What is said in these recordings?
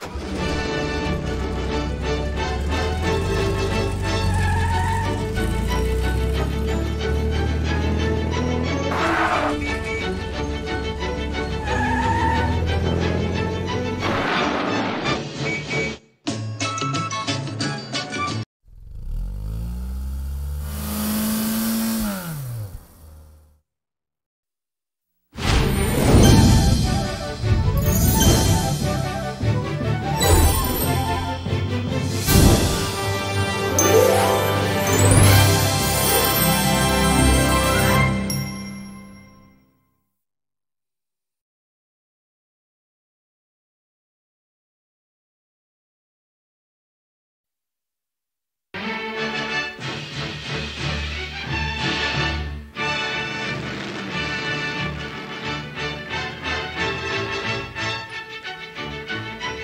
you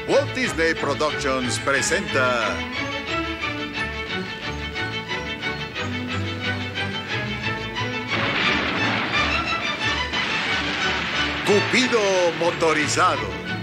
Walt Disney Productions presenta. Cupido motorizado.